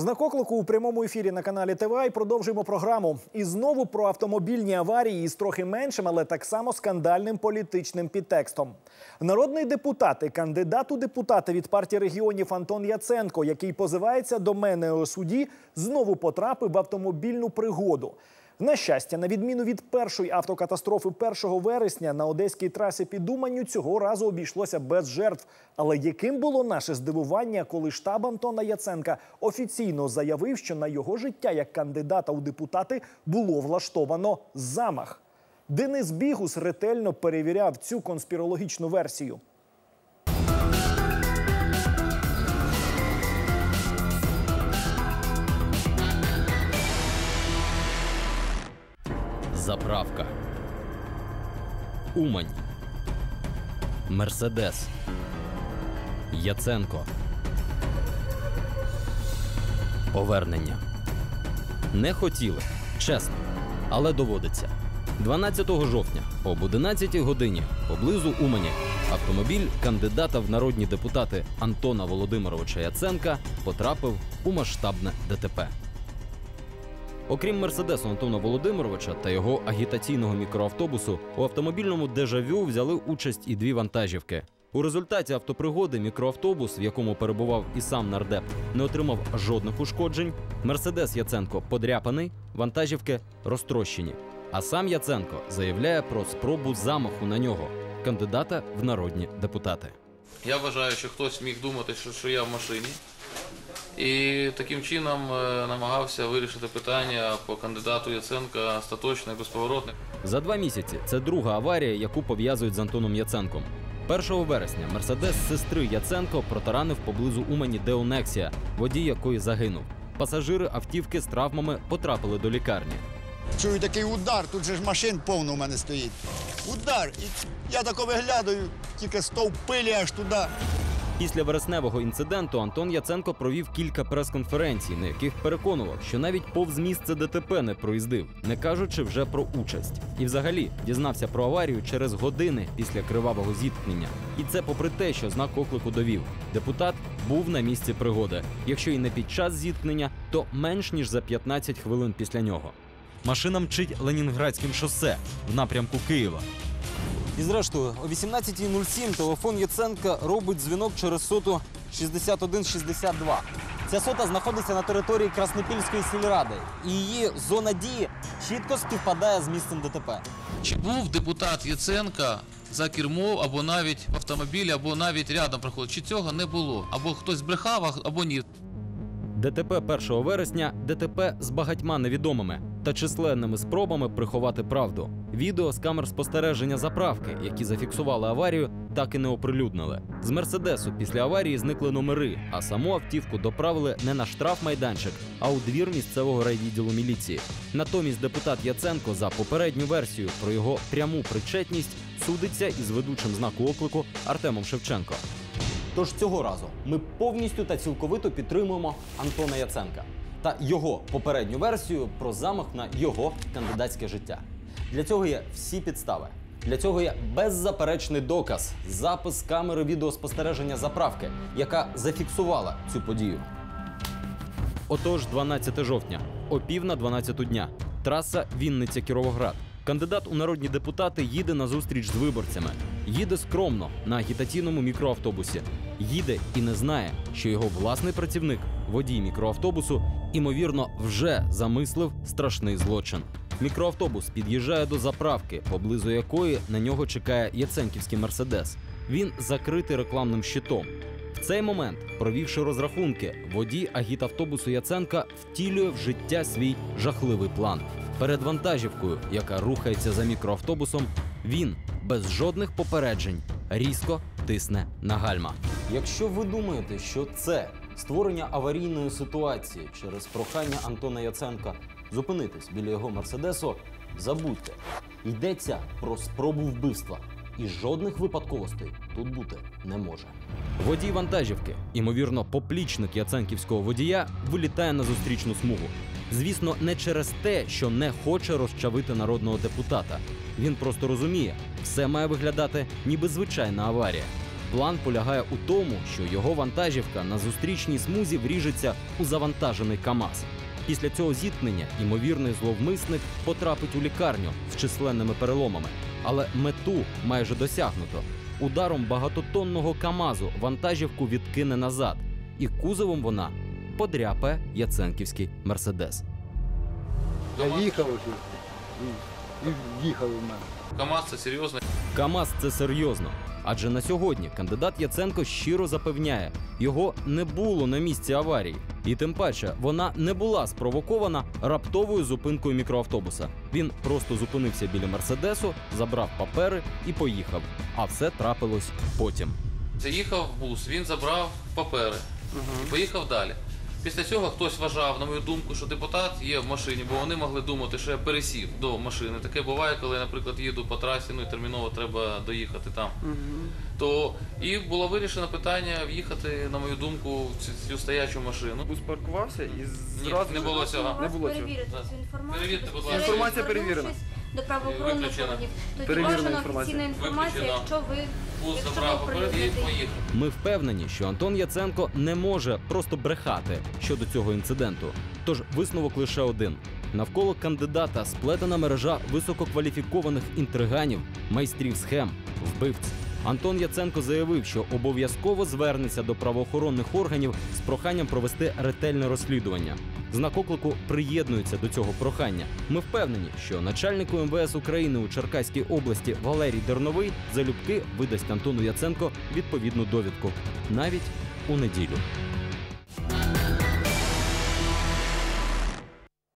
Знак оклику у прямому ефірі на каналі ТВА і продовжуємо програму. І знову про автомобільні аварії із трохи меншим, але так само скандальним політичним підтекстом. Народний депутат і кандидат у депутати від партії регіонів Антон Яценко, який позивається до мене у суді, знову потрапив в автомобільну пригоду. На щастя, на відміну від першої автокатастрофи 1 вересня на одеській трасі під Уманню цього разу обійшлося без жертв. Але яким було наше здивування, коли штаб Антона Яценка офіційно заявив, що на його життя як кандидата у депутати було влаштовано замах. Денис Бігус ретельно перевіряв цю конспірологічну версію. Заправка. Умань. Мерседес. Яценко. Повернення. Не хотіли, чесно, але доводиться. 12 жовтня об 11 годині поблизу Умані автомобіль кандидата в народні депутати Антона Володимировича Яценка потрапив у масштабне ДТП. Окрім мерседесу Антона Володимировича та його агітаційного мікроавтобусу, у автомобільному дежавю взяли участь і дві вантажівки. У результаті автопригоди мікроавтобус, в якому перебував і сам нардеп, не отримав жодних ушкоджень. Мерседес Яценко подряпаний, вантажівки розтрощені. А сам Яценко заявляє про спробу замаху на нього, кандидата в народні депутати. Я вважаю, що хтось міг думати, що, що я в машині. І таким чином е, намагався вирішити питання по кандидату Яценка остаточно і безповоротно. За два місяці це друга аварія, яку пов'язують з Антоном Яценком. 1 вересня мерседес сестри Яценко протаранив поблизу Умані Деонексія, водій якої загинув. Пасажири автівки з травмами потрапили до лікарні. Чую такий удар, тут же ж машин повно у мене стоїть. Удар! І я тако виглядаю, тільки стовп пилі аж туди. Після вересневого інциденту Антон Яценко провів кілька прес-конференцій, на яких переконував, що навіть повз місце ДТП не проїздив, не кажучи вже про участь. І взагалі дізнався про аварію через години після кривавого зіткнення. І це попри те, що знак оклику довів. Депутат був на місці пригоди. Якщо і не під час зіткнення, то менш ніж за 15 хвилин після нього. Машина мчить Ленінградським шосе в напрямку Києва. І зрештою, о 18.07 телефон Яценка робить дзвінок через соту 6162. Ця сота знаходиться на території Краснопільської сільради, і її зона дії чітко співпадає з місцем ДТП. Чи був депутат Яценка за кермо або навіть в автомобілі, або навіть рядом проходив? Чи цього не було? Або хтось брехав, або ні. ДТП 1 вересня ДТП з багатьма невідомими та численними спробами приховати правду. Відео з камер спостереження заправки, які зафіксували аварію, так і не оприлюднили. З мерседесу після аварії зникли номери, а саму автівку доправили не на штрафмайданчик, а у двір місцевого райвідділу міліції. Натомість депутат Яценко за попередню версію про його пряму причетність судиться із ведучим знаку оклику Артемом Шевченко. Тож цього разу ми повністю та цілковито підтримуємо Антона Яценка та його попередню версію про замах на його кандидатське життя. Для цього є всі підстави. Для цього є беззаперечний доказ, запис камери відеоспостереження заправки, яка зафіксувала цю подію. Отож, 12 жовтня, о пів на 12 дня. Траса Вінниця Кіровоград. Кандидат у народні депутати їде на зустріч з виборцями. Їде скромно на агітаційному мікроавтобусі. Їде і не знає, що його власний працівник, водій мікроавтобусу, імовірно, вже замислив страшний злочин. Мікроавтобус під'їжджає до заправки, поблизу якої на нього чекає яценківський мерседес. Він закритий рекламним щитом. В цей момент, провівши розрахунки, водій агітавтобусу Яценка втілює в життя свій жахливий план. Перед вантажівкою, яка рухається за мікроавтобусом, він без жодних попереджень різко тисне на гальма. Якщо ви думаєте, що це створення аварійної ситуації через прохання Антона Яценка зупинитись біля його мерседесу, забудьте. Йдеться про спробу вбивства. І жодних випадковостей тут бути не може. Водій вантажівки, ймовірно, поплічник яценківського водія, вилітає на зустрічну смугу. Звісно, не через те, що не хоче розчавити народного депутата. Він просто розуміє, все має виглядати ніби звичайна аварія. План полягає у тому, що його вантажівка на зустрічній смузі вріжеться у завантажений КАМАЗ. Після цього зіткнення ймовірний зловмисник потрапить у лікарню з численними переломами. Але мету майже досягнуто. Ударом багатотонного КАМАЗу вантажівку відкине назад, і кузовом вона подряпає Яценківський мерседес. Я їхав і, і в'їхав у мене. КАМАЗ це серйозно. КАМАЗ це серйозно. Адже на сьогодні кандидат Яценко щиро запевняє, його не було на місці аварії, і тим паче вона не була спровокована раптовою зупинкою мікроавтобуса. Він просто зупинився біля мерседесу, забрав папери і поїхав. А все трапилось потім. Заїхав в бус, він забрав папери і поїхав далі. Після цього хтось вважав, на мою думку, що депутат є в машині, бо вони могли думати, що я пересів до машини. Таке буває, коли, я, наприклад, їду по трасі, ну і терміново треба доїхати там. То і було вирішено питання в'їхати, на мою думку, в цю, стоячу машину. Бус паркувався і Ні, не було цього. Не було цього. перевірити цю інформацію. Перевірте, будь ласка. Інформація перевірена. До правоохоронних органів. Тоді Перевірена бажана інформація. офіційна інформація, якщо ви Бус якщо забрав ви папери і оприлюдните поїхав. Ми впевнені, що Антон Яценко не може просто брехати щодо цього інциденту. Тож висновок лише один: навколо кандидата сплетена мережа висококваліфікованих інтриганів, майстрів схем, вбивць. Антон Яценко заявив, що обов'язково звернеться до правоохоронних органів з проханням провести ретельне розслідування. Знак оклику приєднується до цього прохання. Ми впевнені, що начальнику МВС України у Черкаській області Валерій Дерновий залюбки видасть Антону Яценко відповідну довідку навіть у неділю.